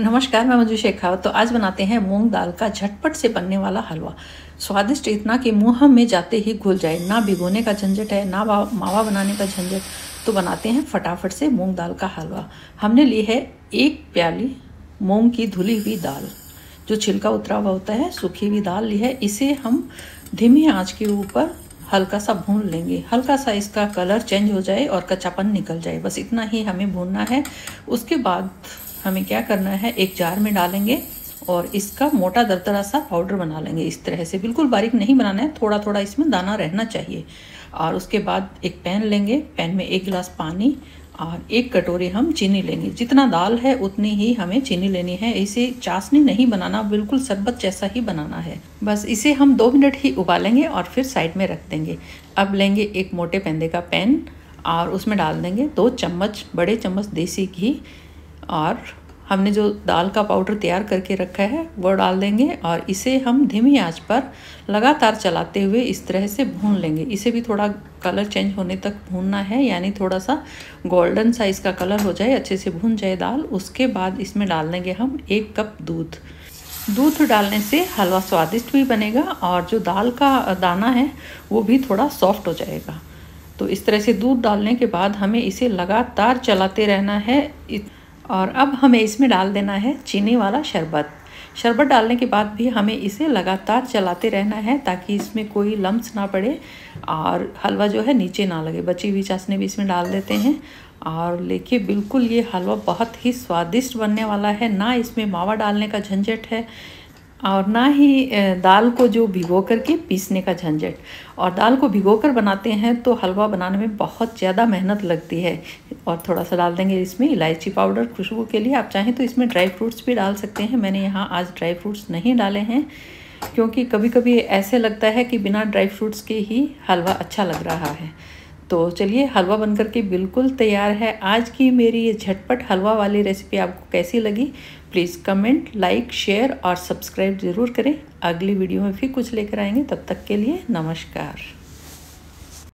नमस्कार, मैं मंजू शेखावत तो आज बनाते हैं मूंग दाल का झटपट से बनने वाला हलवा। स्वादिष्ट इतना कि मुँह में जाते ही घुल जाए। ना भिगोने का झंझट है, ना मावा बनाने का झंझट। तो बनाते हैं फटाफट से मूंग दाल का हलवा। हमने ली है एक प्याली मूंग की धुली हुई दाल। जो छिलका उतरा हुआ होता है, सूखी हुई दाल ली है। इसे हम धीमी आँच के ऊपर हल्का सा भून लेंगे। हल्का सा इसका कलर चेंज हो जाए और कच्चापन निकल जाए। बस इतना ही हमें भूनना है। उसके बाद हमें क्या करना है? एक जार में डालेंगे और इसका मोटा दरदरा सा पाउडर बना लेंगे। इस तरह से बिल्कुल बारीक नहीं बनाना है थोड़ा थोड़ा इसमें दाना रहना चाहिए। और उसके बाद एक पैन लेंगे। पैन में एक गिलास पानी और एक कटोरी हम चीनी लेंगे। जितना दाल है, उतनी ही हमें चीनी लेनी है। इसे चाशनी नहीं बनाना, बिल्कुल शरबत जैसा ही बनाना है। बस इसे हम दो मिनट ही उबालेंगे और फिर साइड में रख देंगे। अब लेंगे एक मोटे पैंदे का पैन और उसमें डाल देंगे दो चम्मच, बड़े चम्मच देसी घी। और हमने जो दाल का पाउडर तैयार करके रखा है, वो डाल देंगे और इसे हम धीमी आँच पर लगातार चलाते हुए इस तरह से भून लेंगे। इसे भी थोड़ा कलर चेंज होने तक भूनना है, यानी थोड़ा सा गोल्डन सा इसका कलर हो जाए, अच्छे से भून जाए दाल। उसके बाद इसमें डाल देंगे हम एक कप दूध। दूध डालने से हलवा स्वादिष्ट भी बनेगा और जो दाल का दाना है, वो भी थोड़ा सॉफ्ट हो जाएगा। तो इस तरह से दूध डालने के बाद हमें इसे लगातार चलाते रहना है। और अब हमें इसमें डाल देना है चीनी वाला शरबत। शरबत डालने के बाद भी हमें इसे लगातार चलाते रहना है ताकि इसमें कोई लम्स ना पड़े और हलवा जो है नीचे ना लगे। बची हुई चाशनी भी इसमें डाल देते हैं। और लेके बिल्कुल ये हलवा बहुत ही स्वादिष्ट बनने वाला है। ना इसमें मावा डालने का झंझट है और ना ही दाल को जो भिगो करके पीसने का झंझट। और दाल को भिगो कर बनाते हैं तो हलवा बनाने में बहुत ज़्यादा मेहनत लगती है। और थोड़ा सा डाल देंगे इसमें इलायची पाउडर खुशबू के लिए। आप चाहें तो इसमें ड्राई फ्रूट्स भी डाल सकते हैं। मैंने यहाँ आज ड्राई फ्रूट्स नहीं डाले हैं, क्योंकि कभी कभी ऐसे लगता है कि बिना ड्राई फ्रूट्स के ही हलवा अच्छा लग रहा है। तो चलिए हलवा बनकर के बिल्कुल तैयार है। आज की मेरी ये झटपट हलवा वाली रेसिपी आपको कैसी लगी? प्लीज़ कमेंट लाइक शेयर और सब्सक्राइब ज़रूर करें। अगली वीडियो में फिर कुछ लेकर आएँगे। तब तक के लिए नमस्कार।